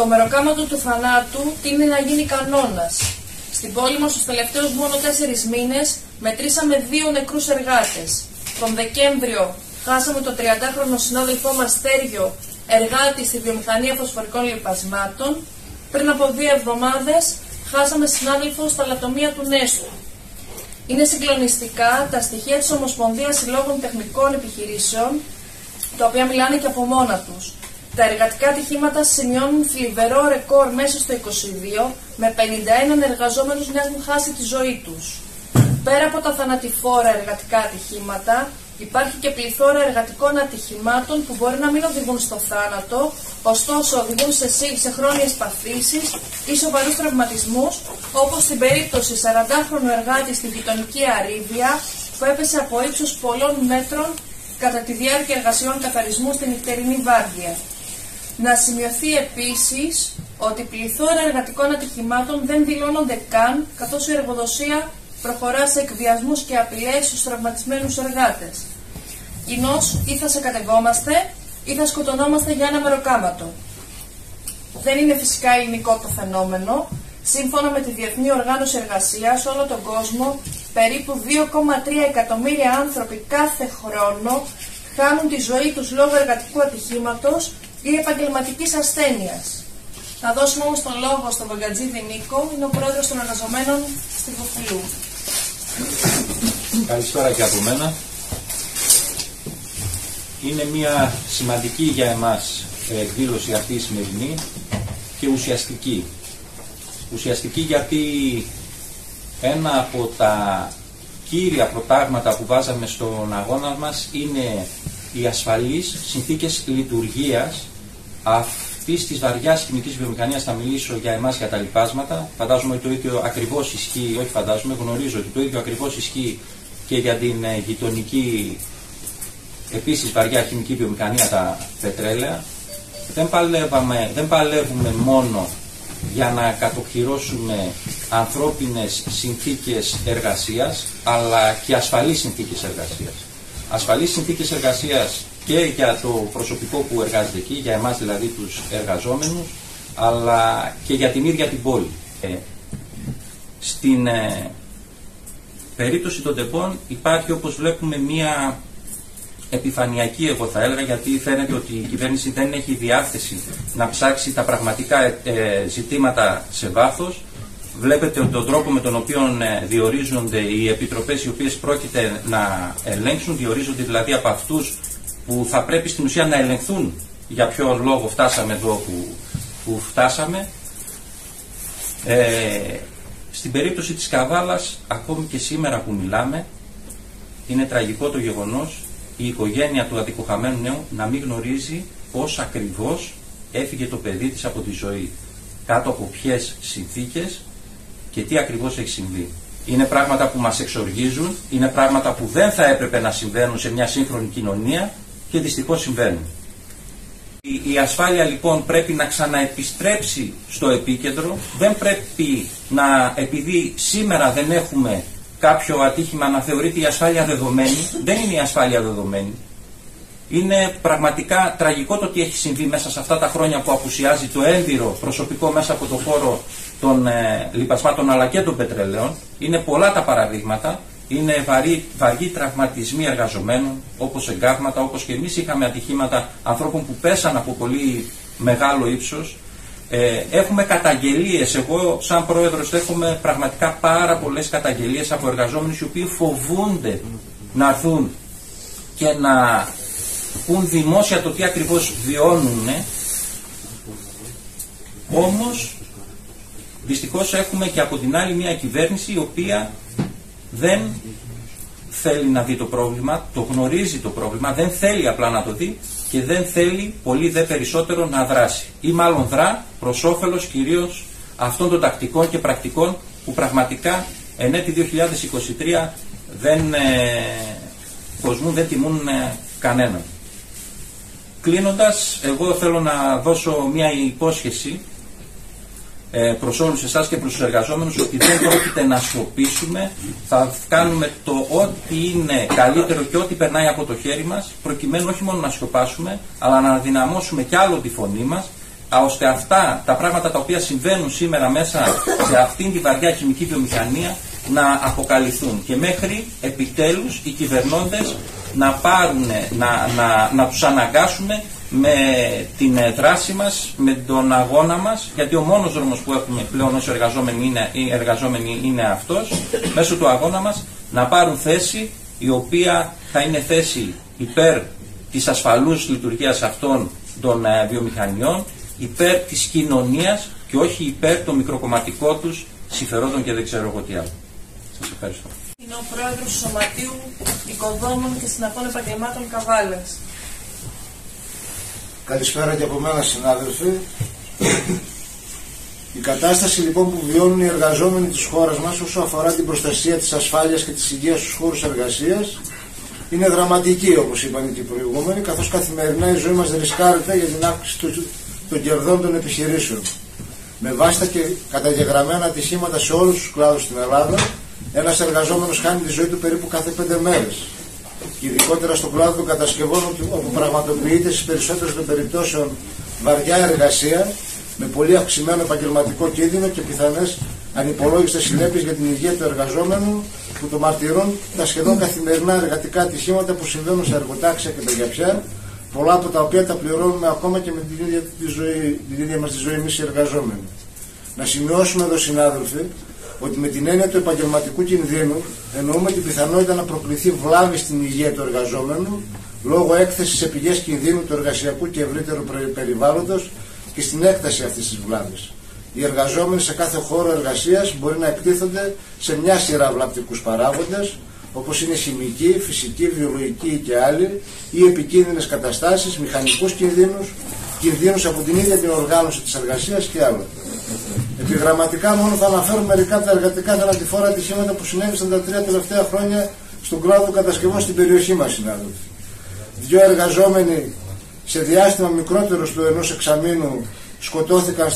Το μεροκάματο του θανάτου τίνει να γίνει κανόνας. Στην πόλη μας στους τελευταίους μόνο τέσσερις μήνες μετρήσαμε δύο νεκρούς εργάτες. Τον Δεκέμβριο χάσαμε τον 30χρονο συνάδελφό μας Στέργιο, εργάτη στη βιομηχανία φωσφορικών λιπασμάτων. Πριν από δύο εβδομάδες χάσαμε συνάδελφο στα λατομεία του Νέστου. Είναι συγκλονιστικά τα στοιχεία της Ομοσπονδίας Συλλόγων Τεχνικών Επιχειρήσεων, τα οποία μιλάνε και από μόνα τους. Τα εργατικά ατυχήματα σημειώνουν θλιβερό ρεκόρ μέσα στο 22, με 51 εργαζόμενους να έχουν χάσει τη ζωή τους. Πέρα από τα θανατηφόρα εργατικά ατυχήματα, υπάρχει και πληθώρα εργατικών ατυχημάτων που μπορεί να μην οδηγούν στο θάνατο, ωστόσο οδηγούν σε, σε χρόνιες παθήσεις ή σοβαρούς τραυματισμούς, όπως στην περίπτωση 40χρονου εργάτη στη γειτονική Αρίβια, που έπεσε από ύψος πολλών μέτρων κατά τη διάρκεια εργασιών καθαρισμού στην νυχτερινή Βάρδια. Να σημειωθεί επίσης ότι πληθώρα εργατικών ατυχημάτων δεν δηλώνονται καν, καθώς η εργοδοσία προχωρά σε εκβιασμούς και απειλές στους τραυματισμένους εργάτες. Κοινώς ή θα σε κατεβόμαστε ή θα σκοτωνόμαστε για ένα μεροκάματο. Δεν είναι φυσικά ελληνικό το φαινόμενο. Σύμφωνα με τη Διεθνή Οργάνωση Εργασίας, όλο τον κόσμο, περίπου 2,3 εκατομμύρια άνθρωποι κάθε χρόνο χάνουν τη ζωή τους λόγω εργατικού ατυχήματος ή επαγγελματικής ασθένειας. Θα δώσουμε όμως τον λόγο στον Βαγκατζίδη Νίκο, είναι ο πρόεδρος των εργαζομένων στη Βοφουλού. Καλησπέρα και από μένα. Είναι μια σημαντική για εμάς εκδήλωση αυτή η σημερινή και ουσιαστική. Ουσιαστική γιατί ένα από τα κύρια προτάγματα που βάζαμε στον αγώνα μας είναι οι ασφαλείς συνθήκες λειτουργίας αυτής της βαριάς χημικής βιομηχανίας θα μιλήσω για εμάς για τα λοιπάσματα. Φαντάζομαι ότι το ίδιο ακριβώς ισχύει, όχι φαντάζομαι, γνωρίζω ότι το ίδιο ακριβώς ισχύει και για την ε, γειτονική επίσης βαριά χημική βιομηχανία, τα πετρέλαια. Δεν, παλεύαμε, δεν παλεύουμε μόνο για να κατοχυρώσουμε ανθρώπινες συνθήκες εργασίας, αλλά και ασφαλείς συνθήκες εργασίας. Ασφαλείς συνθήκες εργασίας και για το προσωπικό που εργάζεται εκεί, για εμάς δηλαδή τους εργαζόμενους, αλλά και για την ίδια την πόλη. Ε, στην ε, περίπτωση των ΤΕΠΟΝ υπάρχει όπως βλέπουμε μία επιφανειακή εγώ θα έλεγα γιατί φαίνεται ότι η κυβέρνηση δεν έχει διάθεση να ψάξει τα πραγματικά ε, ζητήματα σε βάθος. Βλέπετε τον τρόπο με τον οποίο διορίζονται οι επιτροπές οι οποίες πρόκειται να ελέγξουν, διορίζονται δηλαδή από αυτούς που θα πρέπει στην ουσία να ελεγχθούν για ποιο λόγο φτάσαμε εδώ που, που φτάσαμε. Ε, στην περίπτωση της Καβάλας, ακόμη και σήμερα που μιλάμε, είναι τραγικό το γεγονός η οικογένεια του αδικοχαμένου νέου να μην γνωρίζει πώς ακριβώς έφυγε το παιδί της από τη ζωή, κάτω από ποιες συνθήκες και τι ακριβώς έχει συμβεί. Είναι πράγματα που μας εξοργίζουν, είναι πράγματα που δεν θα έπρεπε να συμβαίνουν σε μια σύγχρονη κοινωνία και δυστυχώς συμβαίνουν. Η, ασφάλεια λοιπόν πρέπει να ξαναεπιστρέψει στο επίκεντρο. Δεν πρέπει να, επειδή σήμερα δεν έχουμε κάποιο ατύχημα να θεωρείται η ασφάλεια δεδομένη. Δεν είναι η ασφάλεια δεδομένη. Είναι πραγματικά τραγικό το τι έχει συμβεί μέσα σε αυτά τα χρόνια που απουσιάζει το έμπειρο προσωπικό μέσα από το χώρο των ε, λιπασμάτων αλλά και των πετρελαίων. Είναι πολλά τα παραδείγματα είναι βαρύ, βαριοί τραυματισμοί εργαζομένων, όπως εγκάβματα, όπως και εμείς είχαμε ατυχήματα ανθρώπων που πέσαν από πολύ μεγάλο ύψος. Ε, έχουμε καταγγελίες, εγώ σαν πρόεδρος έχουμε πραγματικά πάρα πολλές καταγγελίες από εργαζόμενους οι οποίοι φοβούνται να έρθουν και να πούν δημόσια το τι ακριβώς βιώνουν. Όμως, δυστυχώς έχουμε και από την άλλη μια κυβέρνηση η οποία δεν θέλει να δει το πρόβλημα, το γνωρίζει το πρόβλημα, δεν θέλει απλά να το δει και δεν θέλει πολύ δε περισσότερο να δράσει. Ή μάλλον δρά προς όφελος κυρίως αυτών των τακτικών και πρακτικών που πραγματικά εν έτη 2023 δεν ε, κοσμούν, δεν τιμούν ε, κανέναν. Κλείνοντας, εγώ θέλω να δώσω μια υπόσχεση ε, προς όλους εσάς και προς τους εργαζόμενους ότι δεν πρόκειται να σκοπίσουμε, θα κάνουμε το ό,τι είναι καλύτερο και ό,τι περνάει από το χέρι μας, προκειμένου όχι μόνο να σκοπάσουμε, αλλά να δυναμώσουμε κι άλλο τη φωνή μας ώστε αυτά τα πράγματα τα οποία συμβαίνουν σήμερα μέσα σε αυτήν τη βαριά χημική βιομηχανία να αποκαλυφθούν. Και μέχρι επιτέλους οι κυβερνώντες να πάρουν, να, να, να τους αναγκάσουμε με την δράση μας, με τον αγώνα μας, γιατί ο μόνος δρόμος που έχουμε πλέον ως εργαζόμενοι είναι, εργαζόμενοι είναι αυτός, μέσω του αγώνα μας να πάρουν θέση η οποία θα είναι θέση υπέρ της ασφαλούς λειτουργίας αυτών των ε, βιομηχανιών, υπέρ της κοινωνίας και όχι υπέρ των μικροκομματικών τους συμφερόντων και δεν ξέρω εγώ τι άλλο. Σας ευχαριστώ. Είναι ο πρόεδρος του Σωματείου Οικοδόμων και Συναφών Επαγγελμάτων Καβάλας. Καλησπέρα και από μένα συνάδελφοι. Η κατάσταση λοιπόν που βιώνουν οι εργαζόμενοι της χώρας μας όσο αφορά την προστασία της ασφάλειας και της υγείας στους χώρους εργασίας είναι δραματική όπως είπαν και οι προηγούμενοι καθώς καθημερινά η ζωή μας ρισκάρεται για την αύξηση των κερδών των επιχειρήσεων. Με βάση τα και καταγεγραμμένα ατυχήματα σε όλους τους κλάδους στην Ελλάδα ένας εργαζόμενος χάνει τη ζωή του περίπου κάθε πέντε μέρες ειδικότερα στον κλάδο των κατασκευών όπου πραγματοποιείται στις περισσότερες των περιπτώσεων βαριά εργασία με πολύ αυξημένο επαγγελματικό κίνδυνο και πιθανές ανυπολόγιστες συνέπειες για την υγεία του εργαζόμενου που το μαρτυρούν τα σχεδόν καθημερινά εργατικά ατυχήματα που συμβαίνουν σε εργοτάξια και παιδιαπιά, πολλά από τα οποία τα πληρώνουμε ακόμα και με την ίδια, τη ζωή, την ίδια μας τη ζωή εμείς οι εργαζόμενοι. Να σημειώσουμε εδώ συνάδελφοι ότι με την έννοια του επαγγελματικού κινδύνου εννοούμε την πιθανότητα να προκληθεί βλάβη στην υγεία του εργαζόμενου λόγω έκθεσης σε πηγές κινδύνου του εργασιακού και ευρύτερου περιβάλλοντος και στην έκταση αυτής της βλάβης. Οι εργαζόμενοι σε κάθε χώρο εργασίας μπορεί να εκτίθονται σε μια σειρά βλαπτικούς παράγοντες, όπως είναι χημική, φυσική, βιολογική και άλλοι, ή επικίνδυνες καταστάσεις, μηχανικούς κινδύνους, κινδύνους από την ίδια την οργάνωση της εργασίας και άλλα. Επιγραμματικά μόνο θα αναφέρω μερικά από τα εργατικά θανατηφόρα ατυχήματα που συνέβησαν τα τρία τελευταία χρόνια στον κλάδο κατασκευών στην περιοχή μας, συνάδελφοι. Δύο εργαζόμενοι σε διάστημα μικρότερο του ενός εξαμήνου σκοτώθηκαν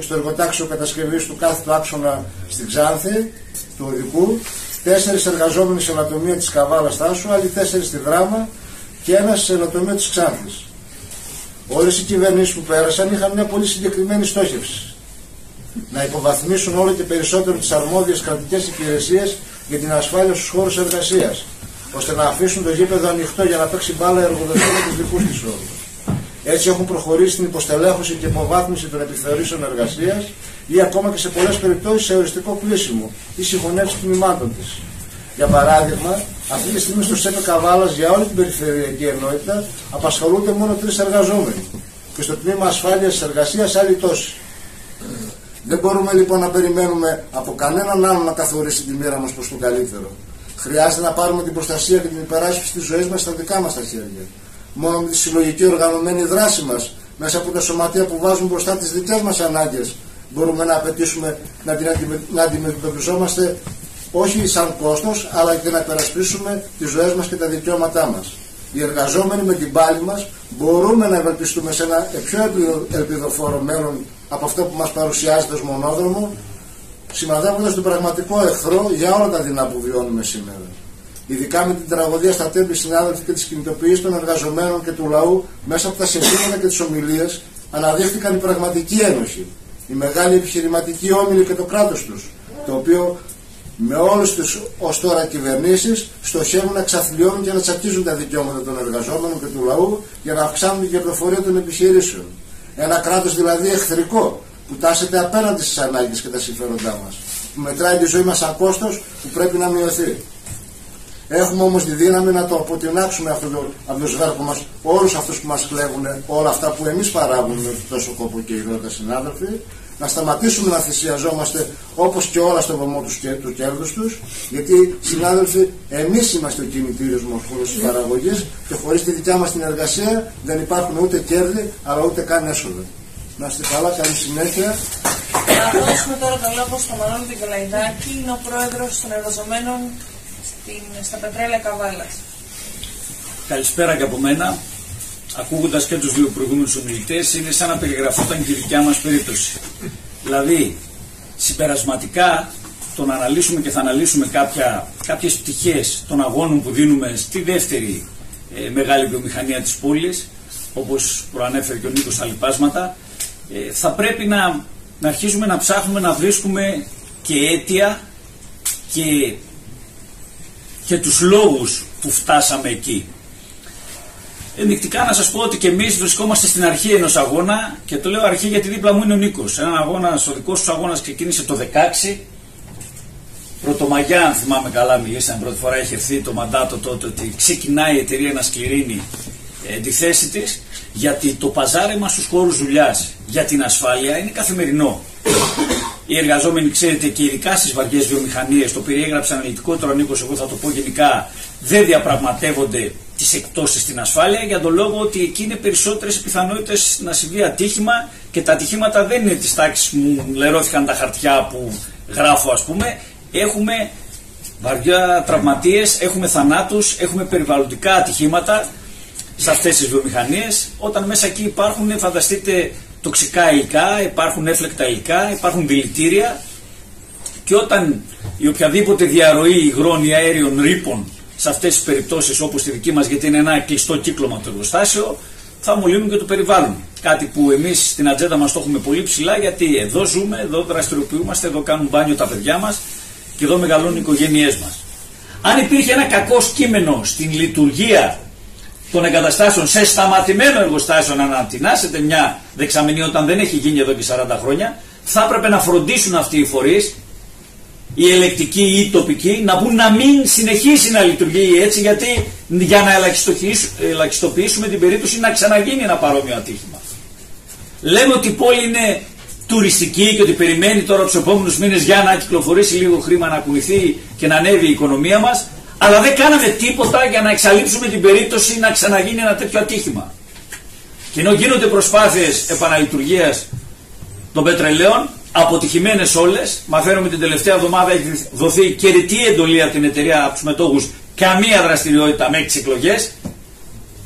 στο εργοτάξιο κατασκευής του κάθετου άξονα στην Ξάνθη, του οδικού. Τέσσερις εργαζόμενοι σε ανατομία της Καβάλας Τάσου, άλλοι τέσσερις στη Δράμα και ένας σε ανατομία της Ξάνθης. Όλες οι κυβερνήσεις που πέρασαν είχαν μια πολύ συγκεκριμένη στόχευση να υποβαθμίσουν όλο και περισσότερο τις αρμόδιες κρατικές υπηρεσίες για την ασφάλεια στους χώρους εργασίας, ώστε να αφήσουν το γήπεδο ανοιχτό για να παίξει μπάλα εργοδοτών με τους δικούς της όρου. Έτσι έχουν προχωρήσει στην υποστελέχωση και υποβάθμιση των επιθεωρήσεων εργασίας ή ακόμα και σε πολλές περιπτώσεις σε οριστικό κλείσιμο ή συγχωνεύση τμήματων της. Για παράδειγμα, αυτή τη στιγμή στο ΣΕΠΕ Καβάλας για όλη την περιφερειακή ενότητα απασχολούνται μόνο τρεις εργαζόμενοι και στο τμήμα ασφάλειας εργασίας άλλοι τόσοι. Δεν μπορούμε λοιπόν να περιμένουμε από κανέναν άλλον να καθορίσει τη μοίρα μας προς το καλύτερο. Χρειάζεται να πάρουμε την προστασία και την υπεράσπιση της ζωής μας στα δικά μας τα χέρια. Μόνο με τη συλλογική οργανωμένη δράση μας, μέσα από τα σωματεία που βάζουν μπροστά τις δικές μας ανάγκες, μπορούμε να απαιτήσουμε να, την να αντιμετωπιζόμαστε όχι σαν κόστο, αλλά και να υπερασπίσουμε τις ζωές μας και τα δικαιώματά μας. Οι εργαζόμενοι με την πάλη μας μπορούμε να ευελπιστούμε σε ένα πιο ελπιδοφόρο μέλλον από αυτό που μας παρουσιάζεται ως μονόδρομο, σημαδεύοντας τον πραγματικό εχθρό για όλα τα δεινά που βιώνουμε σήμερα. Ειδικά με την τραγωδία στα τέμπη συνάδελφοι και τις κινητοποιήσεις των εργαζομένων και του λαού μέσα από τα συνθήματα και τις ομιλίες αναδείχθηκαν η πραγματική ένωση, η μεγάλη επιχειρηματική όμιλη και το κράτος τους, το οποίο με όλε τι ως τώρα κυβερνήσεις στοχεύουν να εξαθλιώνουν και να τσακίζουν τα δικαιώματα των εργαζόμενων και του λαού για να αυξάνουν την κερδοφορία των επιχειρήσεων. Ένα κράτος δηλαδή εχθρικό που τάσεται απέναντι στις ανάγκες και τα συμφέροντά μας. Που μετράει τη ζωή μας σαν κόστος που πρέπει να μειωθεί. Έχουμε όμως τη δύναμη να το αποτινάξουμε αυτό το, από το σβέρκο μας όλους αυτούς που μας κλέβουν, όλα αυτά που εμείς παράγουμε με τόσο κόπο και ιδρώτα συνάδελφοι, να σταματήσουμε να θυσιαζόμαστε όπως και όλα στο βωμό τους, του κέρδους τους, γιατί συνάδελφοι, εμείς είμαστε ο κινητήριος μορφό τη παραγωγή και χωρίς τη δικιά μας την εργασία δεν υπάρχουν ούτε κέρδη αλλά ούτε καν έσοδα. Να είστε καλά, καλή συνέχεια. Να δώσουμε τώρα το λόγο στον Μανώλη Δικολαϊδάκη, είναι ο πρόεδρος των εργαζομένων στα πετρέλαια Καβάλας. Καλησπέρα και από μένα ακούγοντας και τους δύο προηγούμενους ομιλητές, είναι σαν να περιγραφόταν και η δικιά μας περίπτωση. Δηλαδή, συμπερασματικά, το να αναλύσουμε και θα αναλύσουμε κάποια, κάποιες πτυχές των αγώνων που δίνουμε στη δεύτερη ε, μεγάλη βιομηχανία της πόλης, όπως προανέφερε και ο Νίκος στα λοιπάσματα, ε, θα πρέπει να, να αρχίσουμε να ψάχνουμε να βρίσκουμε και αίτια και, και τους λόγους που φτάσαμε εκεί. Ενδεικτικά να σας πω ότι και εμείς βρισκόμαστε στην αρχή ενός αγώνα και το λέω αρχή γιατί δίπλα μου είναι ο Νίκος. Ένα αγώνα, ο δικός τους αγώνας ξεκίνησε το 16 Πρωτομαγιά, αν θυμάμαι καλά, μιλήσαμε πρώτη φορά, έχει ευθύ το μαντάτο τότε ότι ξεκινάει η εταιρεία να σκληρύνει ε, τη θέση της, γιατί το παζάρεμα στους χώρους δουλειάς για την ασφάλεια είναι καθημερινό. Οι εργαζόμενοι, ξέρετε, και ειδικά στις βαριές βιομηχανίες, το περιέγραψε αναλυτικότερο ο Νίκος, εγώ θα το πω γενικά, δεν διαπραγματεύονται τις εκτόσει στην ασφάλεια για τον λόγο ότι εκεί είναι περισσότερες πιθανότητες να συμβεί ατύχημα και τα ατυχήματα δεν είναι της τάξης που μου λερώθηκαν τα χαρτιά που γράφω, ας πούμε, έχουμε βαριά τραυματίες, έχουμε θανάτους, έχουμε περιβαλλοντικά ατυχήματα σε αυτές τις βιομηχανίες. Όταν μέσα εκεί υπάρχουν φανταστείτε τοξικά υλικά, υπάρχουν έφλεκτα υλικά, υπάρχουν δηλητήρια. Και όταν η οποιαδήποτε διαρροή υγρών ή αέριων ρήπων σε αυτές τις περιπτώσεις όπως τη δική μας γιατί είναι ένα κλειστό κύκλωμα το εργοστάσιο θα μολύνουν και το περιβάλλον. Κάτι που εμείς στην ατζέντα μας το έχουμε πολύ ψηλά γιατί εδώ ζούμε, εδώ δραστηριοποιούμαστε, εδώ κάνουν μπάνιο τα παιδιά μας και εδώ μεγαλώνουν οι οικογένειές μας. Αν υπήρχε ένα κακό κείμενο στην λειτουργία των εγκαταστάσεων σε σταματημένο εργοστάσιο να ανατινάσετε μια δεξαμενή όταν δεν έχει γίνει εδώ και 40 χρόνια, θα έπρεπε να φροντίσουν αυτοί οι φορείς, οι ελεκτικοί ή οι τοπικοί, να μπουν να μην συνεχίσει να λειτουργεί έτσι, γιατί για να ελαχιστοποιήσουμε την περίπτωση να ξαναγίνει ένα παρόμοιο ατύχημα. Λέμε ότι η πόλη είναι τουριστική και ότι περιμένει τώρα τους επόμενους μήνες για να κυκλοφορήσει λίγο χρήμα να κουνηθεί και να ανέβει η οικονομία μας, αλλά δεν κάναμε τίποτα για να εξαλείψουμε την περίπτωση να ξαναγίνει ένα τέτοιο ατύχημα. Και ενώ γίνονται προσπάθειες επαναλειτουργίας των πετρελαίων, αποτυχημένες όλες, μαθαίνουμε την τελευταία εβδομάδα έχει δοθεί κεριτή εντολή από την εταιρεία από τους μετόχους καμία δραστηριότητα μέχρι τι εκλογές.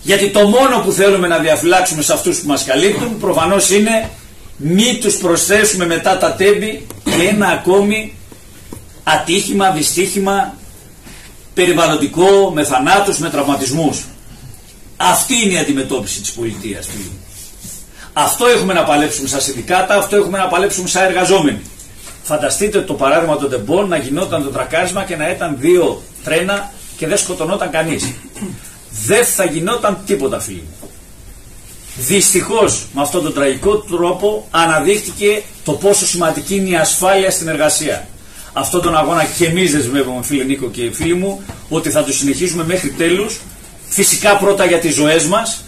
Γιατί το μόνο που θέλουμε να διαφυλάξουμε σε αυτούς που μας καλύπτουν προφανώς είναι μη τους προσθέσουμε μετά τα τέμπη ένα ακόμη ατύχημα, δυστύχημα περιβαλλοντικό, με θανάτους, με τραυματισμούς. Αυτή είναι η αντιμετώπιση της πολιτείας. Φίλοι. Αυτό έχουμε να παλέψουμε σαν συνδικάτα, αυτό έχουμε να παλέψουμε σαν εργαζόμενοι. Φανταστείτε το παράδειγμα των τεμπών να γινόταν το τρακάρισμα και να ήταν δύο τρένα και δεν σκοτωνόταν κανείς. Δεν θα γινόταν τίποτα φίλοι Δυστυχώς με αυτόν τον τραγικό τρόπο αναδείχθηκε το πόσο σημαντική είναι η ασφάλεια στην εργασία. Αυτόν τον αγώνα και εμείς δεσμεύουμε φίλε Νίκο και φίλοι μου ότι θα το συνεχίσουμε μέχρι τέλους φυσικά πρώτα για τις ζωές μας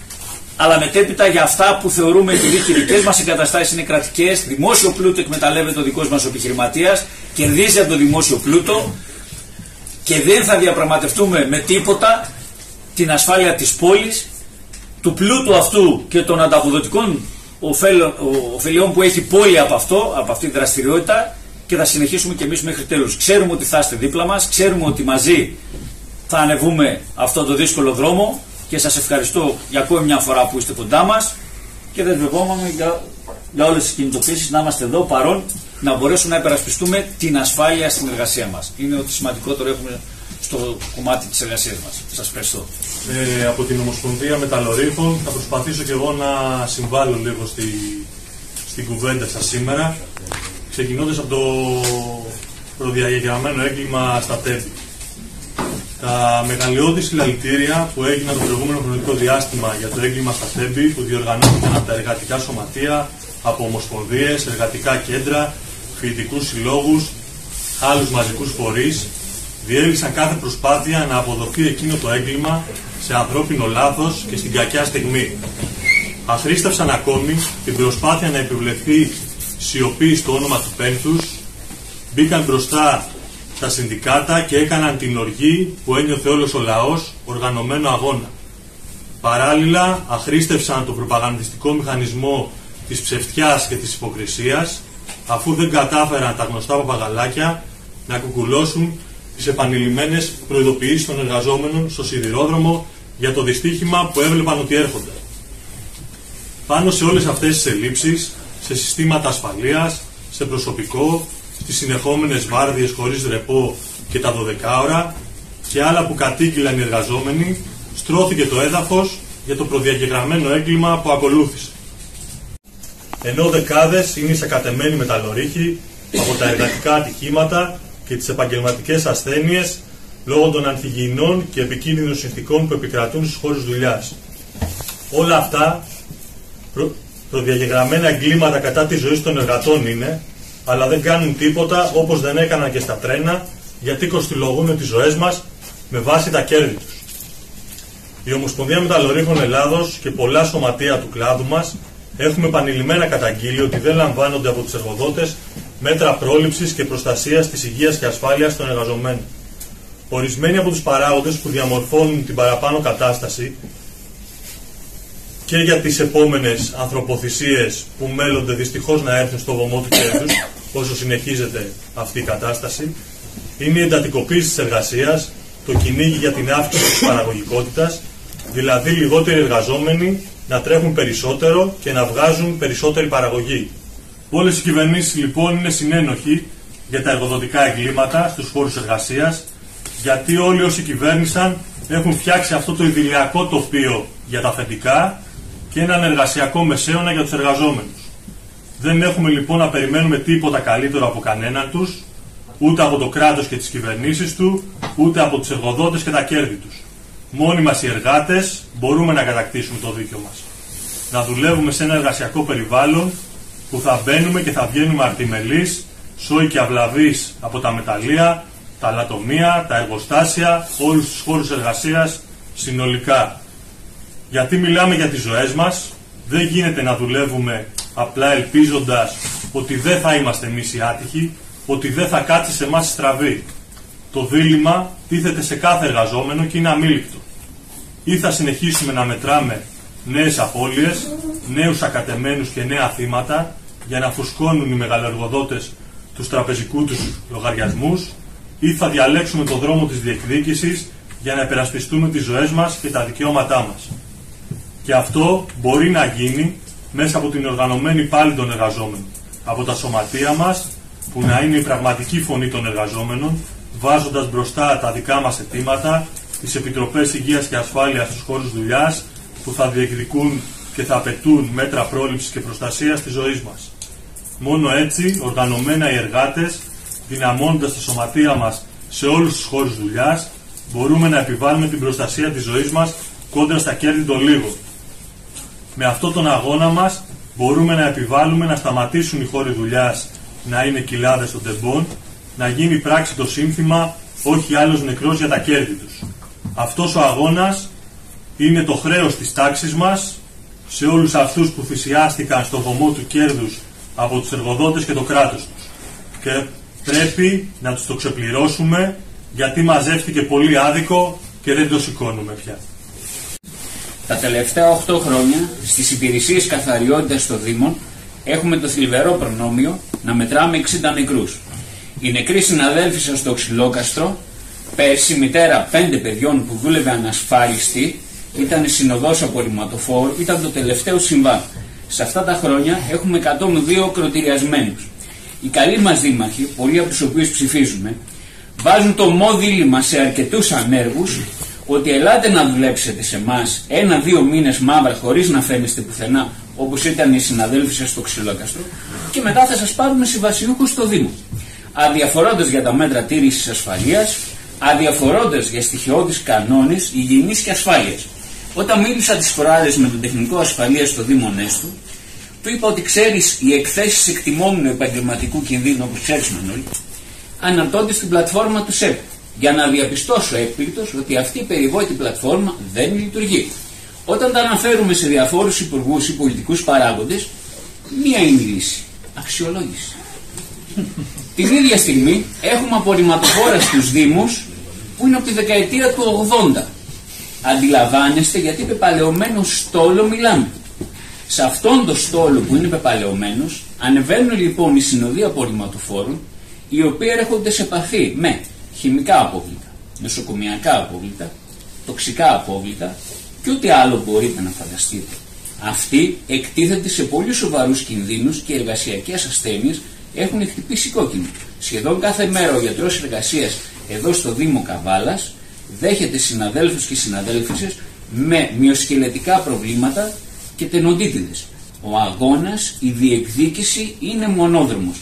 αλλά μετέπειτα για αυτά που θεωρούμε επειδή και οι δικέ μας εγκαταστάσεις είναι κρατικές, δημόσιο πλούτο εκμεταλλεύεται ο δικός μας επιχειρηματίας, κερδίζει από το δημόσιο πλούτο και δεν θα διαπραγματευτούμε με τίποτα την ασφάλεια της πόλης του πλούτου αυτού και των ανταποδοτικών ωφελιών που έχει πόλη από αυτό, από αυτή τη δραστηριότητα και θα συνεχίσουμε και εμείς μέχρι τέλους. Ξέρουμε ότι θα είστε δίπλα μας, ξέρουμε ότι μαζί θα ανεβούμε αυτό το δύσκολο δρόμο και σας ευχαριστώ για ακόμη μια φορά που είστε κοντά μας και δεσμευόμαστε για, για όλες τις κινητοποίησεις να είμαστε εδώ παρόν να μπορέσουμε να υπερασπιστούμε την ασφάλεια στην εργασία μας. Είναι ότι σημαντικότερο έχουμε στο κομμάτι της εργασίας μας. Σας ευχαριστώ. Ε, από την Ομοσπονδία Μεταλλορύχων θα προσπαθήσω και εγώ να συμβάλλω λίγο στη, στην κουβέντα σας σήμερα ξεκινώντας από το προδιαγεγραμμένο έγκλημα στα τέμπη. Τα μεγαλειώδη συλλαλητήρια που έγιναν το προηγούμενο χρονικό διάστημα για το έγκλημα στα τέμπη που διοργανώθηκαν από τα εργατικά σωματεία, από ομοσπονδίες, εργατικά κέντρα, φοιτητικούς συλλόγους, άλλους μαζικούς φορείς διέλυσαν κάθε προσπάθεια να αποδοθεί εκείνο το έγκλημα σε ανθρώπινο λάθος και στην κακιά στιγμή. Αχρήστευσαν ακόμη την προσπάθεια να επιβλεφθεί σιωπή στο όνομα του πένθους, μπήκαν μπροστά τα συνδικάτα και έκαναν την οργή που ένιωθε όλος ο λαός οργανωμένο αγώνα. Παράλληλα, αχρήστευσαν τον προπαγανδιστικό μηχανισμό της ψευτιάς και της υποκρισίας, αφού δεν κατάφεραν τα γνωστά παπαγαλάκια να κουκουλώσουν τις επανειλημμένες προειδοποιήσεις των εργαζόμενων στο σιδηρόδρομο για το δυστύχημα που έβλεπαν ότι έρχονται. Πάνω σε όλες αυτές τις ελλείψεις, σε συστήματα ασφαλείας, σε προσωπικό, στις συνεχόμενες βάρδιες χωρίς ρεπό και τα 12 ώρα και άλλα που κατήγγυλαν οι εργαζόμενοι, στρώθηκε το έδαφος για το προδιαγεγραμμένο έγκλημα που ακολούθησε. ενώ δεκάδες είναι εισακατεμένοι μεταλλορύχοι από τα εργατικά ατυχήματα και τις επαγγελματικές ασθένειες λόγω των ανθυγιεινών και επικίνδυνων συνθηκών που επικρατούν στου χώρου δουλειάς. Όλα αυτά προ, προδιαγεγραμμένα εγκλήματα κατά της ζωής των εργατών είναι, αλλά δεν κάνουν τίποτα όπως δεν έκαναν και στα τρένα, γιατί κοστιλογούν τις ζωές μας με βάση τα κέρδη τους. Η Ομοσπονδία Μεταλλορύχων Ελλάδος και πολλά σωματεία του κλάδου μας έχουμε επανειλημμένα καταγγείλει ότι δεν λαμβάνονται από τους εργοδότες μέτρα πρόληψης και προστασίας της υγείας και ασφάλειας των εργαζομένων. Ορισμένοι από τους παράγοντες που διαμορφώνουν την παραπάνω κατάσταση και για τις επόμενες ανθρωποθυσίες που μέλλονται δυστυχώς να έρθουν στο βωμό του κέρδους όσο συνεχίζεται αυτή η κατάσταση είναι η εντατικοποίηση της εργασίας, το κυνήγι για την αύξηση της παραγωγικότητας, δηλαδή λιγότεροι εργαζόμενοι να τρέχουν περισσότερο και να βγάζουν περισσότερη παραγωγή. Όλες οι κυβερνήσεις λοιπόν είναι συνένοχοι για τα εργοδοτικά εγκλήματα στους χώρους εργασίας, γιατί όλοι όσοι κυβέρνησαν έχουν φτιάξει αυτό το ιδηλιακό τοπίο για τα αφεντικά και έναν εργασιακό μεσαίωνα για τους εργαζόμενους. Δεν έχουμε λοιπόν να περιμένουμε τίποτα καλύτερο από κανέναν τους, ούτε από το κράτος και τις κυβερνήσεις του, ούτε από τους εργοδότες και τα κέρδη τους. Μόνοι μας οι εργάτες μπορούμε να κατακτήσουμε το δίκαιο μας. Να δουλεύουμε σε ένα εργασιακό περιβάλλον που θα μπαίνουμε και θα βγαίνουμε αρτιμελείς, σόι και αυλαβείς από τα μεταλλεία, τα λατομεία, τα εργοστάσια, όλους τους χώρους εργασίας συνολικά. Γιατί μιλάμε για τις ζωές μας, δεν γίνεται να δουλεύουμε απλά ελπίζοντας ότι δεν θα είμαστε εμείς οι άτυχοι, ότι δεν θα κάτσει σε εμάς στραβή. Το δίλημα τίθεται σε κάθε εργαζόμενο και είναι αμήλικτο. Ή θα συνεχίσουμε να μετράμε νέες απώλειες, νέους ακατεμένους και νέα θύματα για να φουσκώνουν οι μεγαλοεργοδότες τους τραπεζικούς τους λογαριασμούς ή θα διαλέξουμε το δρόμο της διεκδίκησης για να επερασπιστούμε τις ζωές μας και τα δικαιώματά μας. Και αυτό μπορεί να γίνει μέσα από την οργανωμένη πάλη των εργαζόμενων, από τα σωματεία μας που να είναι η πραγματική φωνή των εργαζόμενων, βάζοντας μπροστά τα δικά μας αιτήματα, τις Επιτροπές Υγείας και Ασφάλειας στους χώρους δουλειάς, που θα διεκδικούν και θα απαιτούν μέτρα πρόληψης και προστασίας της ζωής μας. Μόνο έτσι, οργανωμένα οι εργάτες, δυναμώνοντας τα σωματεία μας σε όλους τους χώρους δουλειάς, μπορούμε να επιβάλλουμε την προστασία της ζωής μας κόντρα στα κέρδη των λίγων. Με αυτόν τον αγώνα μας μπορούμε να επιβάλλουμε να σταματήσουν οι χώροι δουλειάς να είναι κοιλάδες των τεμπών, να γίνει πράξη το σύνθημα όχι άλλος νεκρός για τα κέρδη τους. Αυτός ο αγώνας είναι το χρέος της τάξης μας σε όλους αυτούς που θυσιάστηκαν στο βωμό του κέρδους από τους εργοδότες και το κράτος τους. Και πρέπει να τους το ξεπληρώσουμε γιατί μαζεύτηκε πολύ άδικο και δεν το σηκώνουμε πια. Τα τελευταία 8 χρόνια στις υπηρεσίες καθαριότητας στο Δήμο έχουμε το θλιβερό προνόμιο να μετράμε 60 νεκρούς. Οι νεκροί συναδέλφοι σας στο Ξυλόκαστρο, πέρσι μητέρα πέντε παιδιών που δούλευε ανασφάλιστη, ήταν συνοδός απορριμματοφόρου, ήταν το τελευταίο συμβάν. Σε αυτά τα χρόνια έχουμε 102 κροτηριασμένους. Οι καλοί μας δήμαρχοι, πολλοί από τους οποίους ψηφίζουμε, βάζουν το μόδιλημα σε αρκετούς ανέργους ότι ελάτε να δουλέψετε σε εμάς ένα-δύο μήνες μαύρα χωρίς να φαίνεστε πουθενά όπως ήταν οι συναδέλφοι σας στο Ξυλόκαστρο και μετά θα σας πάρουμε συμβασιούχους στο Δήμο. Αδιαφορώντας για τα μέτρα τήρησης ασφαλείας, αδιαφορώντας για στοιχειώδεις κανόνες υγιεινής και ασφάλειας. Όταν μίλησα τις φοράδες με τον τεχνικό ασφαλείας στο Δήμο Νέστου, του είπα ότι ξέρεις οι εκθέσεις εκτιμόμενου επαγγελματικού κινδύνου, όπως ξέρεις Μανώλη, αναρτώνται στην πλατφόρμα του ΣΕΠ για να διαπιστώσω έκπληκτος ότι αυτή η περιβόητη πλατφόρμα δεν λειτουργεί. Όταν τα αναφέρουμε σε διαφόρους υπουργούς ή πολιτικούς παράγοντες, μία είναι η λύση. Αξιολόγηση. Την ίδια στιγμή έχουμε απορριμματοφόρα στους Δήμους που είναι από τη δεκαετία του 80. Αντιλαμβάνεστε γιατί πεπαλαιωμένος στόλο μιλάμε. Σε αυτόν τον στόλο που είναι πεπαλαιωμένος, ανεβαίνουν λοιπόν οι συνοδοί απορριμματοφόρων, οι οποίοι έρχονται σε επαφή με χημικά απόβλητα, νοσοκομιακά απόβλητα, τοξικά απόβλητα και ό,τι άλλο μπορείτε να φανταστείτε. Αυτοί εκτίθεται σε πολύ σοβαρούς κινδύνους και εργασιακές ασθένειες έχουν χτυπήσει κόκκινο. Σχεδόν κάθε μέρα ο γιατρός εργασίας εδώ στο Δήμο Καβάλας δέχεται συναδέλφους και συναδέλφισε με μυοσκελετικά προβλήματα και τενοντίτιδες. Ο αγώνας, η διεκδίκηση είναι μονόδρομος.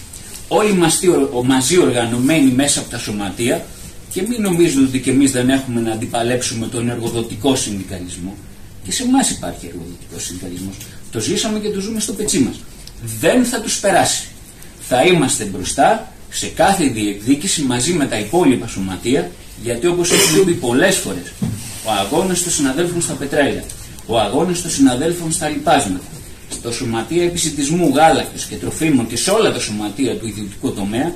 Όλοι είμαστε ο- μαζί οργανωμένοι μέσα από τα σωματεία και μην νομίζουν ότι και εμείς δεν έχουμε να αντιπαλέψουμε τον εργοδοτικό συνδικαλισμό. Και σε εμάς υπάρχει εργοδοτικός συνδικαλισμός. Το ζήσαμε και το ζούμε στο πετσί μας. Δεν θα τους περάσει. Θα είμαστε μπροστά σε κάθε διεκδίκηση μαζί με τα υπόλοιπα σωματεία, γιατί όπως έχουμε πει πολλές φορές, ο αγώνας των συναδέλφων στα πετρέλαια, ο αγώνας των συναδέλφων στα λοιπάσματα, στο σωματεία επισητισμού γάλακτος και τροφίμων και σε όλα τα σωματεία του ιδιωτικού τομέα,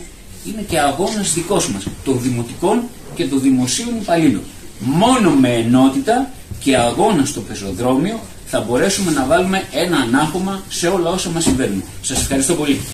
είναι και αγώνας δικός μας, των δημοτικών και των δημοσίων υπαλλήλων. Μόνο με ενότητα και αγώνα στο πεζοδρόμιο θα μπορέσουμε να βάλουμε ένα ανάχωμα σε όλα όσα μας συμβαίνουν. Σας ευχαριστώ πολύ.